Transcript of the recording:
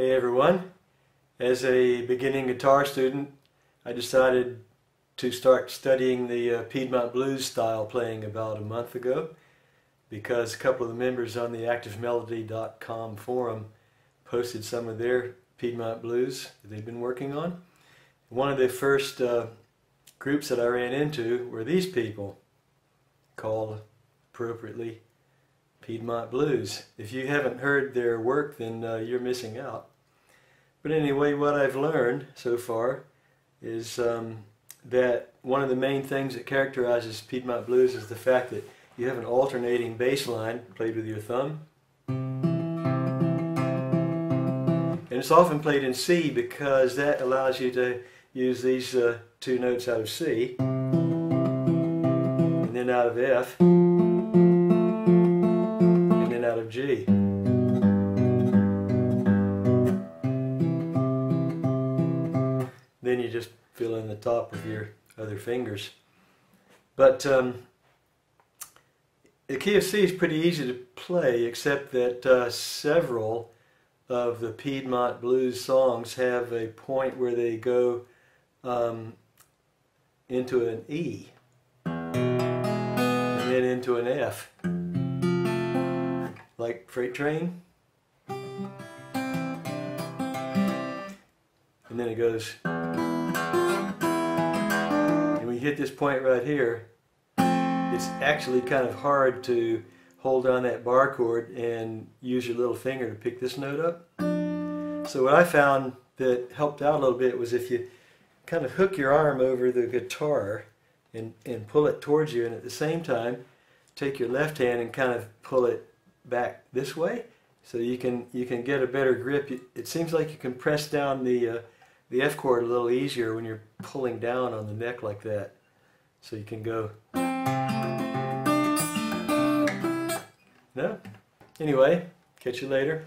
Hey everyone, as a beginning guitar student, I decided to start studying the uh, Piedmont blues style playing about a month ago because a couple of the members on the ActiveMelody.com forum posted some of their Piedmont blues that they've been working on. One of the first uh, groups that I ran into were these people called appropriately Piedmont Blues. If you haven't heard their work then uh, you're missing out. But anyway, what I've learned so far is um, that one of the main things that characterizes Piedmont Blues is the fact that you have an alternating bass line played with your thumb. And it's often played in C because that allows you to use these uh, two notes out of C and then out of F and then out of G. you just fill in the top with your other fingers. But um, the key of C is pretty easy to play, except that uh, several of the Piedmont blues songs have a point where they go um, into an E and then into an F, like Freight Train. And then it goes you hit this point right here, it's actually kind of hard to hold down that bar chord and use your little finger to pick this note up. So what I found that helped out a little bit was if you kind of hook your arm over the guitar and, and pull it towards you and at the same time take your left hand and kind of pull it back this way so you can you can get a better grip. It seems like you can press down the uh, the F chord a little easier when you're pulling down on the neck like that. So you can go. No? Anyway, catch you later.